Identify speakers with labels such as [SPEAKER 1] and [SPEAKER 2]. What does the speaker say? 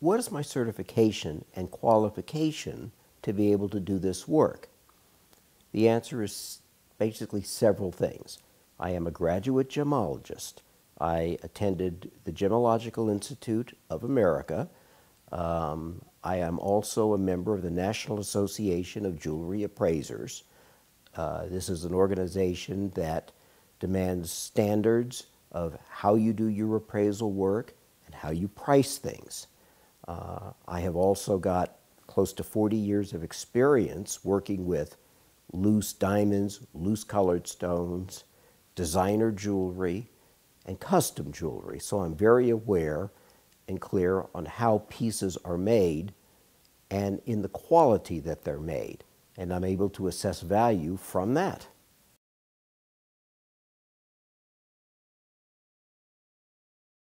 [SPEAKER 1] what is my certification and qualification to be able to do this work? The answer is basically several things. I am a graduate gemologist. I attended the Gemological Institute of America. Um, I am also a member of the National Association of Jewelry Appraisers. Uh, this is an organization that demands standards of how you do your appraisal work and how you price things. Uh, I have also got close to 40 years of experience working with loose diamonds, loose colored stones, designer jewelry, and custom jewelry. So I'm very aware and clear on how pieces are made and in the quality that they're made. And I'm able to assess value from that.